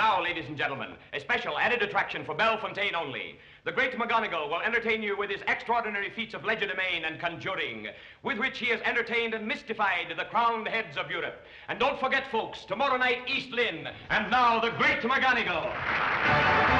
now, ladies and gentlemen, a special added attraction for Bellefontaine only. The great McGonigle will entertain you with his extraordinary feats of legerdemain and conjuring, with which he has entertained and mystified the crowned heads of Europe. And don't forget, folks, tomorrow night, East Lynne. And now, the great McGonigle.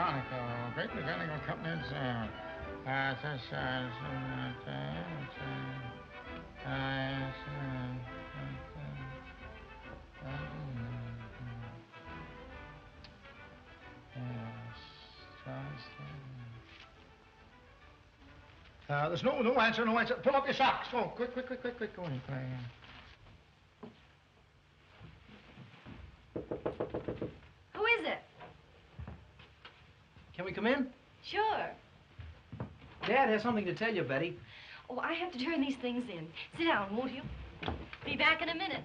Conoco. Great Mechanical Company. Uh, uh, uh, uh, uh, uh, Uh, there's no no answer, no answer. Pull up your socks. Go, quick, quick, quick, quick, quick. Go in. Who is it? Can we come in? Sure. Dad has something to tell you, Betty. Oh, I have to turn these things in. Sit down, won't you? Be back in a minute.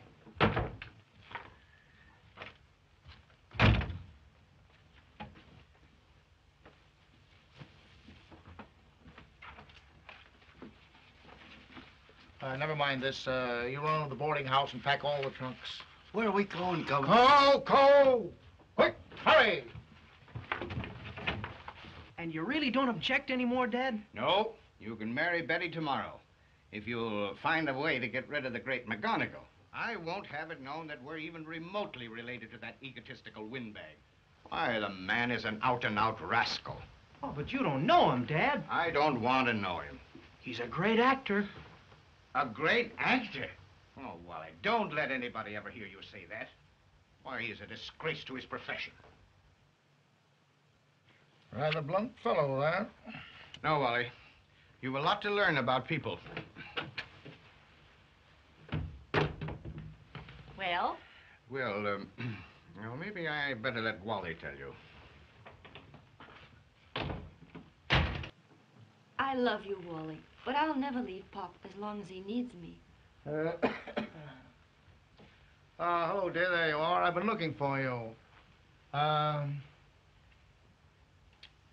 Uh, never mind this. Uh, you run to the boarding house and pack all the trunks. Where are we going, Governor? Cole, Cole! Quick, hurry! You really don't object anymore, Dad? No, you can marry Betty tomorrow. If you'll find a way to get rid of the great McGonigle. I won't have it known that we're even remotely related to that egotistical windbag. Why, the man is an out-and-out rascal. Oh, but you don't know him, Dad. I don't want to know him. He's a great actor. A great actor? Oh, Wally, don't let anybody ever hear you say that. Why, he's a disgrace to his profession. Rather blunt fellow, that. No, Wally. You've a lot to learn about people. Well, Well, um, well, maybe I better let Wally tell you. I love you, Wally, but I'll never leave Pop as long as he needs me. Uh, uh, hello, dear. There you are. I've been looking for you. Um,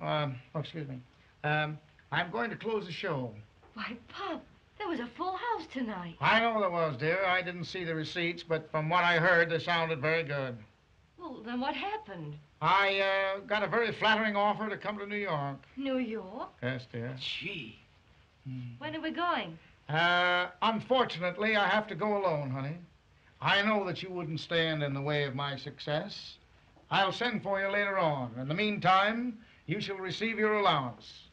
um, oh, excuse me. Um, I'm going to close the show. Why, Pop, there was a full house tonight. I know there was, dear. I didn't see the receipts, but from what I heard, they sounded very good. Well, then what happened? I uh, got a very flattering offer to come to New York. New York? Yes, dear. Gee. When are we going? Uh, unfortunately, I have to go alone, honey. I know that you wouldn't stand in the way of my success. I'll send for you later on. In the meantime, you shall receive your allowance.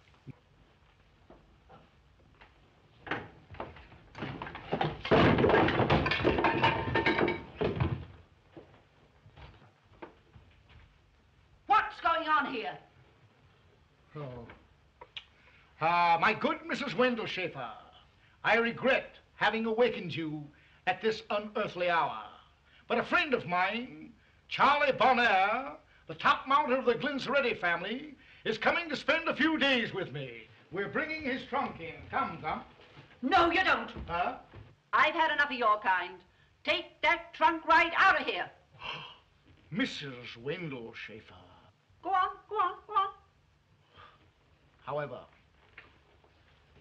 What's going on here? Oh. Ah, my good Mrs. Wendelschaffer, I regret having awakened you at this unearthly hour. But a friend of mine, Charlie Bonaire, the top mounter of the Glinceretti family, is coming to spend a few days with me. We're bringing his trunk in. Come, come. No, you don't. Huh? I've had enough of your kind. Take that trunk right out of here. Mrs. Wendelschaffer. Go on, go on, go on. However,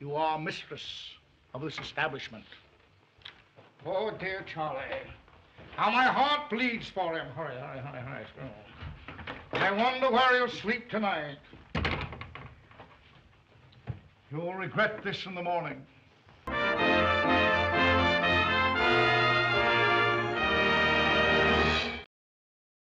you are mistress of this establishment. Oh, dear Charlie. How my heart bleeds for him. Hurry, hurry, hurry, hurry. I wonder where he'll sleep tonight. You'll regret this in the morning.